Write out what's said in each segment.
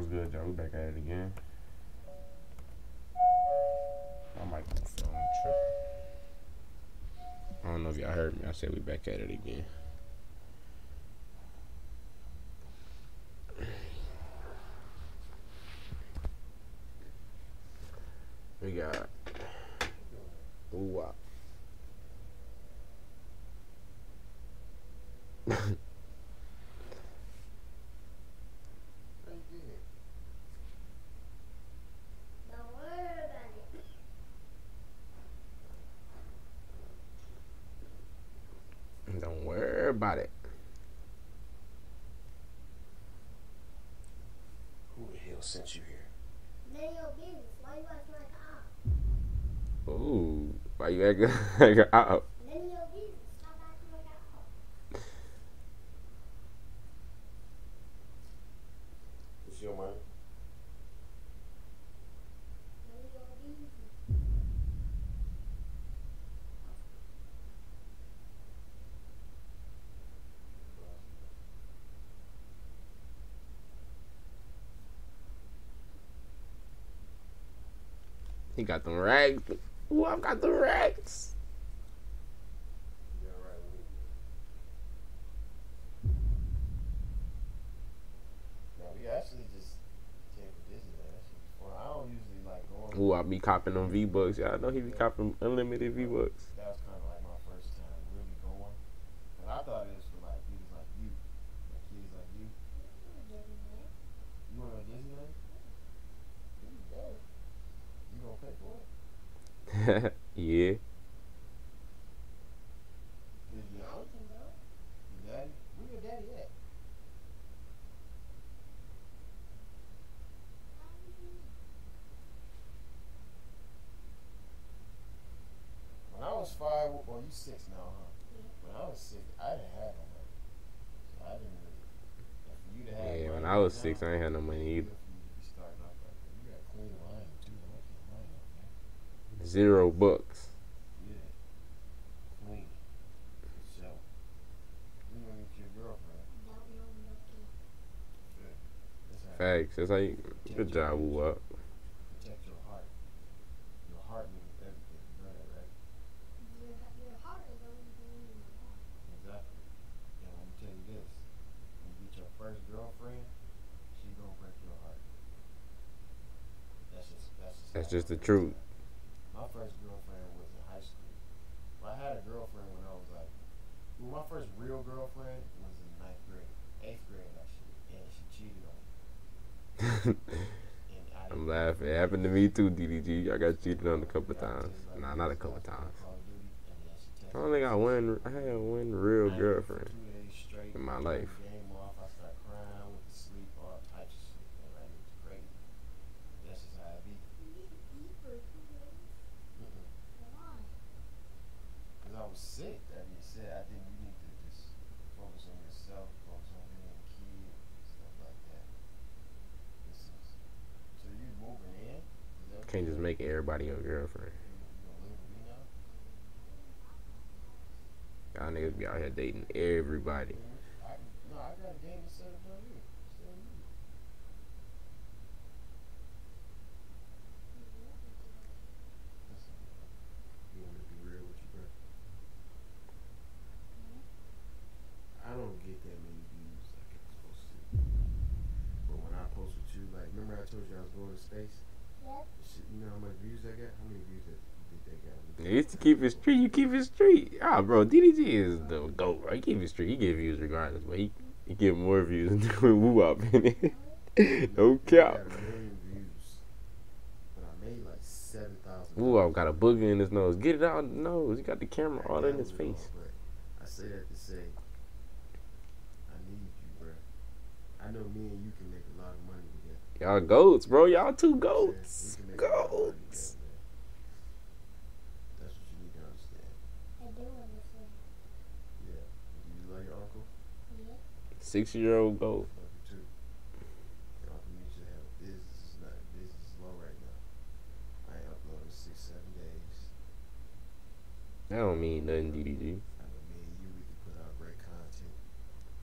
What's good, y'all? We back at it again. My microphone trip. I don't know if y'all heard me. I said we back at it again. We got Woo Wop. Don't worry about it. Don't worry about it. Who the hell sent you here? None of your business. Why you acting like a op? Ooh, why you acting like a op? None of your business. Stop acting like a op. It's your money. None of your business. He got them rags. Ooh, I've got the rags. You alright with me? No, we actually just came to Disneyland. That shit was fun. I don't usually like going. Ooh, I be copping them V Bucks. Yeah, I know he be copping unlimited V Bucks. That was kind of like my first time really going. Cause I thought it was for like kids like you, like kids like you. You want to go to Disneyland? You go. You gonna pay for it? yeah. Is your I uncle, can do it. your daddy? Where your daddy at? When I was five, well, you six now, huh? When I was six, I didn't have no money, so I didn't really. and For you to have Yeah, when I was now, six, I ain't had no money either. good for you to be starting off like that. You got clean line too. How much your line up, man? Zero bucks. Yeah, clean. For sure. You gonna get your girlfriend? Don't know. That's Facts. That's how you. Good job, Woo Wop. protect your heart. Your heart means everything. You know that, right? Your, your heart is the only thing in. Exactly. And I'm gonna tell you this: when you get your first girlfriend, she gonna break your heart. That's just that's just. That's just the it is. truth. My first girlfriend was in high school. Well, I had a girlfriend when I was like, well, my first real girlfriend was in ninth grade, eighth grade actually, and she cheated on me. And I I'm laughing. It happened to me too, DDG. I got cheated on a couple Yeah, I times. was just Nah, like, not a this couple last times. Call of Duty, and then she I texted don't think I me. won. I had one real I ain't girlfriend. for two days straight, in my turned life. the Game off. I started crying. I went to sleep. All types of shit. Man, like, it was crazy. That's just how it be. You didn't eat for two days. Mm-mm. Why? Cause I was sick. That being said, I think you need to just focus on yourself, focus on being a kid, and stuff like that. This is, so you moving in? Is that what Can't just make everybody your girlfriend. Y'all niggas be out here dating everybody. I don't get that many views like I'm supposed to. But when I post with you, like, remember I told you I was going to space? Yep. Shit, you know how much views I got? How many views that you think they got? You used to keep it street. You keep it street. Ah, bro, DDG is the goat, bro. He keep it street. He get views regardless, but he he get more views than with Woo Wop in it. no cap. a million views. But I made like 7,000. Woo Wop got a booger in his nose. Get it out the nose. He got the camera all in his face. I say that to say, I need you, bro. I know me and you can make a lot of money together. Y'all goats, bro. Y'all two You know what I'm goats. Saying? We can make a lot of money Goats. That's what you need to understand. I do understand. Yeah. Do you love your uncle? Yeah. Six year old goat. Love you too. Your uncle needs you to have a business. It's not business is low right now. I ain't uploaded six, seven days. That don't mean nothing, DDG. I know me and you, we can put out great content.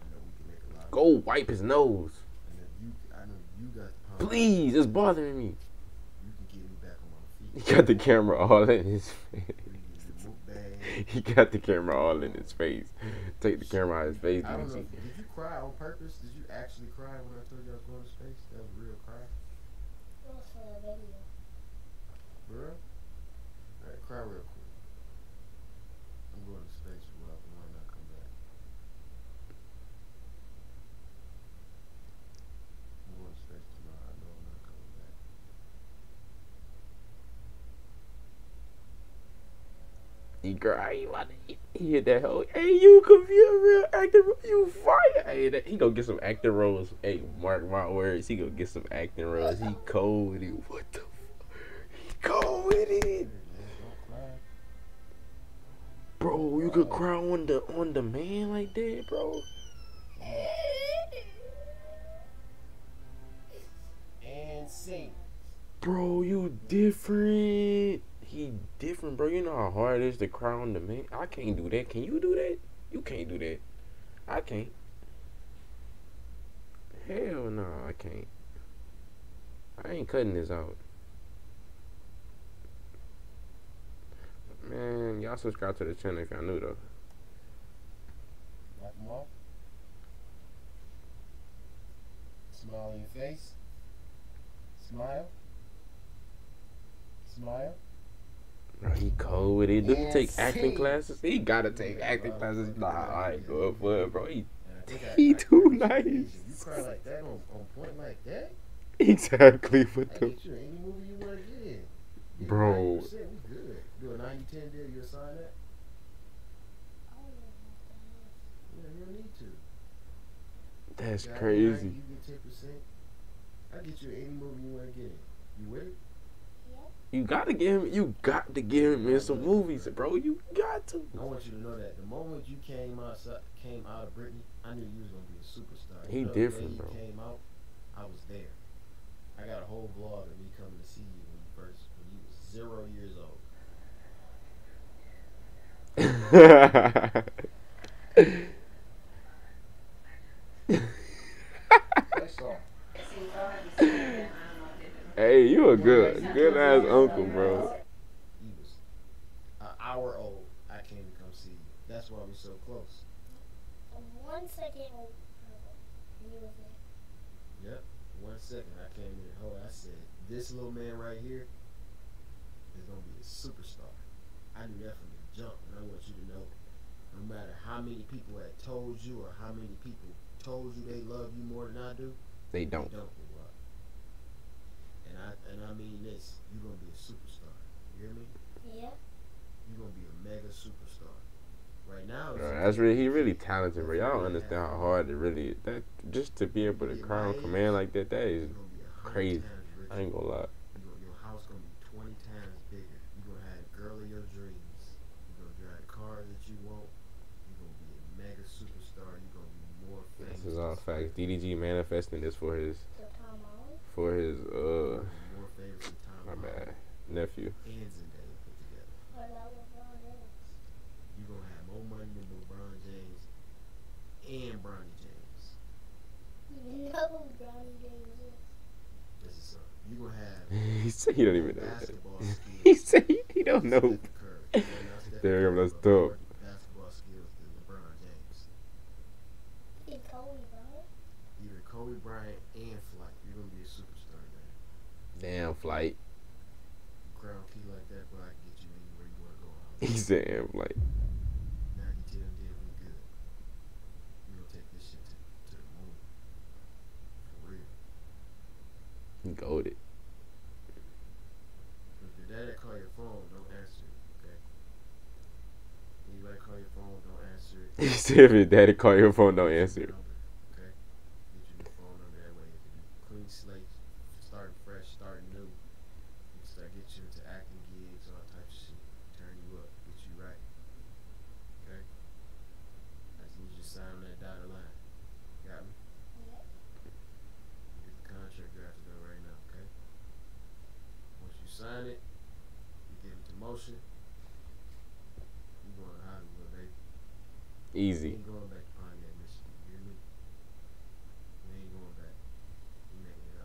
I know we can make a lot of Go wipe his nose. You. I know you got the power. Please, it's bothering me. You can get me back on my He got the camera all in his face. You the. He got the camera all in his face. Take the camera out of his face. I don't know. Did you cry on purpose? Did you actually cry when I told you I was going to space? That was real cry, It was for the video. bro. Alright, cry real quick. I'm going to space for a while, but might not come back. I'm going to space tomorrow. I know I'm not coming back. He cry. He, want hit that hoe. Hey, you could be a real actor. You fire. Hey, that, he gonna get some acting roles. Hey, mark my words. He gonna get some acting roles. He cold with it. What the? Fuck? He cold with it. Here, man, don't cry. Bro, you could cry on the on the man like that, bro. And sing. Bro, you different. He different, bro. You know how hard it is to cry on the man. I can't do that. Can you do that? You can't do that. I can't. Hell no, I can't. I ain't cutting this out. Man, y'all subscribe to the channel if y'all new though. 'em off. Smile on your face. Smile. Smile. Bro, he cold with it. Does he And take acting classes? He gotta take acting classes. Nah, I ain't going for it, bro. He And I think I- He I too appreciate nice. You You cry like that on, on point like that? exactly what the get you any movie you want to get in. Yeah, Bro. 90%, we good. Do a 90 10 deal, you assign that? I don't know what Yeah, you don't need to. That's crazy. 90, You get 10%. I get you any movie you want to get in. You with it? You gotta get him. You got to get him in some movies, bro. You got to. I want you to know that the moment you came outside, came out of Britney, I knew you was gonna be a superstar. He You know, different, bro. Came out, I was there. I got a whole vlog of me coming to see you when you first, when you was zero years old. That's all. hey, you a good, good ass bro. He was an hour old. I came to come see you. That's why we're so close. One second. He was there. Yep. One second, I came in. Oh, I said, this little man right here is gonna be a superstar. I knew that from the jump, and I want you to know, no matter how many people had told you or how many people told you they love you more than I do, They they don't. don't move up. And I and I mean this, you're gonna be a superstar. You hear me? Yeah. You're gonna be a mega superstar. Right now, it's- Bro, that's really he really talented, bro. Y'all don't understand how hard it really that just to be able to cry on command like that. That is you're gonna be a hundred crazy. I ain't gonna lie. You your house gonna be twenty times bigger. You gonna have the girl of your dreams. You gonna drive the car that you want. You gonna be a mega superstar. You gonna be more famous. This is all facts. DDG manifesting this for his The Tom Holland. For his uh more famous than Tom my Holland bad nephew. and Zendaya put together. Or that LeBron James. You gonna have more money than LeBron James and Bronny James. You know who Bronny James is. This is something. You gonna have he said he don't even know. That. He said he, he don't know. Stephen Curry. You know, now Stephen Damn, Curry dope. more Basketball skills than LeBron James. He Kobe Bryant. Either Kobe Bryant and Flight. You're gonna be a superstar, man. Damn flight. Crown key like that, but I can get you anywhere you wanna go. He said damn flight. Now you tell them did we good. We gonna take this shit to, to the moon. For real. He goaded. If your daddy call your phone, don't answer it, okay? Anybody call your phone, don't answer it. He said if your daddy call your phone, don't answer. it. Number, okay? Get your new phone number that way. It can be clean slate, starting fresh, starting new. We can start get you into acting gigs, all types of shit. Turn you up, get you right. Okay? I just need you to sign on that dotted line. Got me? Yep. Get the contract drafted up right now, okay? Once you sign it, you get into motion. You going to Hollywood, baby. Easy. going to Pontiac, Michigan. You hear me? We ain't going back. We making it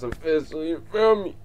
That's official. You feel me?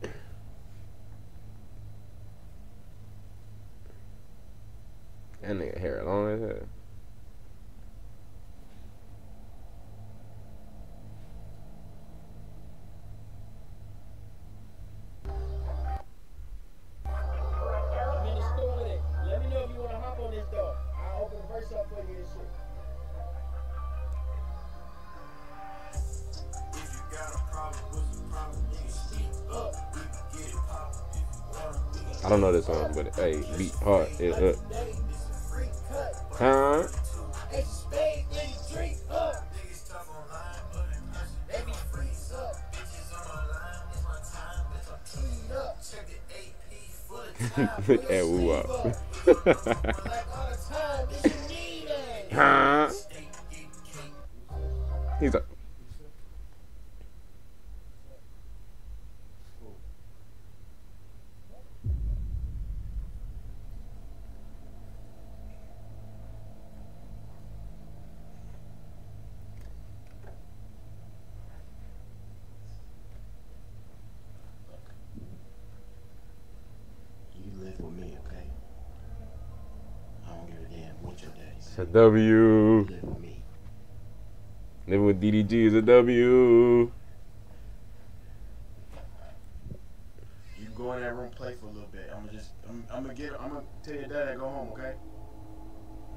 Don't know this song, but hey, beat hard. It up. Huh? Nigga, drink up. It's a W. You with. Living with DDG is a W. You can go in that room, play for a little bit. I'm gonna just, I'm, I'm gonna get, I'm gonna tell your dad to go home, okay?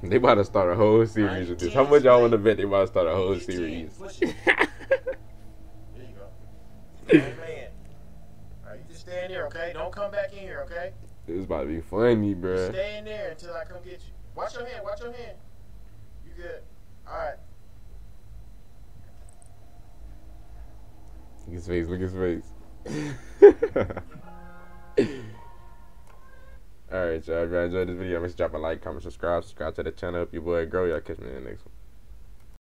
They about to start a whole series with this. How much y'all want to bet they about to start a whole Get series? There you go. Amen. All right, you just stay in there, okay? Don't come back in here, okay? This about to be funny, Just bruh. stay in there until I come get you. Watch your hand. Watch your hand. You good? All right. Look at his face. Look at his face. Alright, y'all. If y'all enjoyed this video, make sure to drop a like, comment, subscribe. Subscribe to the channel. If your boy grow, y'all catch me in the next one.